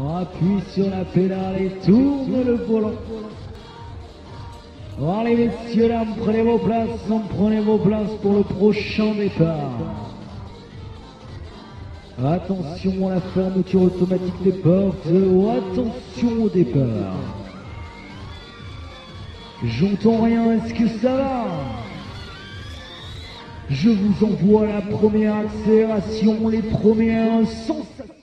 On appuie sur la pédale et tourne le volant. Allez messieurs, dames, prenez vos places, prenez vos places pour le prochain départ. Attention à la fermeture automatique des portes, oh, attention au départ. J'entends rien, est-ce que ça va? Je vous envoie la première accélération, les premières sensations.